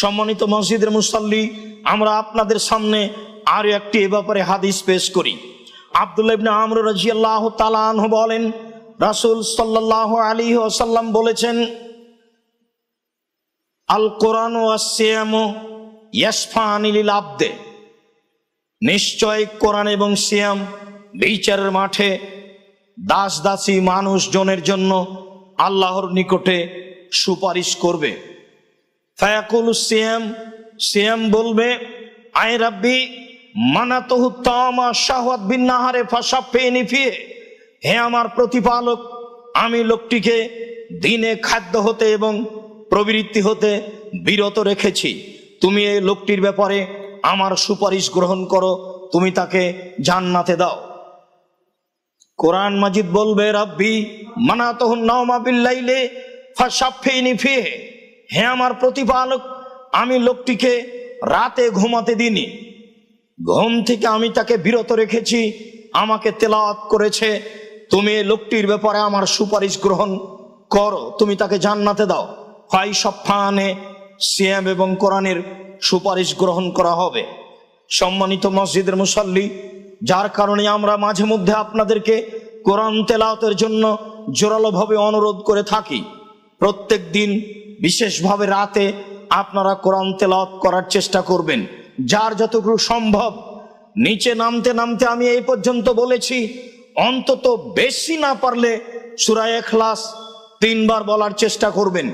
সম্মানিত মসজিদের মুসাল্লি, আমরা আপনাদের সামনে আরও একটি এ ব্যাপারে হাদিস পেশ করি। আব্দুল্লাহ ইবনে আমর রাজিয়াল্লাহ তালাহ বলেন, রাসূল সাল্লাহ আলী ওসাল্লাম বলেছেন, আল কোরআন ইয়াসফানিল আব্দে। নিশ্চয় কোরআন এবং সিয়াম বিচারের মাঠে দাস দাসী মানুষজনের জন্য আল্লাহর নিকটে সুপারিশ করবে। ফায়াকুল সিয়াম সিয়াম বলবে, আয় রাব্বি, মানাতহু তামা শাহওয়াত বিন নাহারে ফাসাফে নিফিয়ে হে আমার প্রতিপালক, আমি লোকটিকে দিনে খাদ্য হতে এবং প্রবৃত্তি হতে বিরত রেখেছি। তুমি এই লোকটির ব্যাপারে আমার সুপারিশ গ্রহণ করো, তুমি তাকে জান্নাতে দাও। কোরআন মাজিদ বলবে, রাব্বি মানাতহুন নাওমা বিল্লাইলে ফাসাফেইনি ফিহে হে আমার প্রতিপালক, আমি লোকটিকে রাতে ঘুমাতে দিনি ঘুম থেকে আমি তাকে বিরত রেখেছি, আমাকে তেলাওয়াত করেছে। তুমি লোকটির ব্যাপারে আমার সুপারিশ গ্রহণ করো, তুমি তাকে জান্নাতে দাও। ফাই সফানে সিয়াম এবং কোরআনের সুপারিশ গ্রহণ করা হবে। সম্মানিত মসজিদের মুসল্লি, যার কারণে আমরা মাঝে মধ্যে আপনাদেরকে কোরআন তেলাওতের জন্য জোরালোভাবে অনুরোধ করে থাকি। প্রত্যেক দিন বিশেষভাবে রাতে আপনারা কোরআন তেলাওয়াত করার চেষ্টা করবেন। যার যতটুকু সম্ভব। নিচে নামতে নামতে আমি এই পর্যন্ত বলেছি, অন্তত বেশি না পারলে সুরায় খ্লাস তিনবার বলার চেষ্টা করবেন।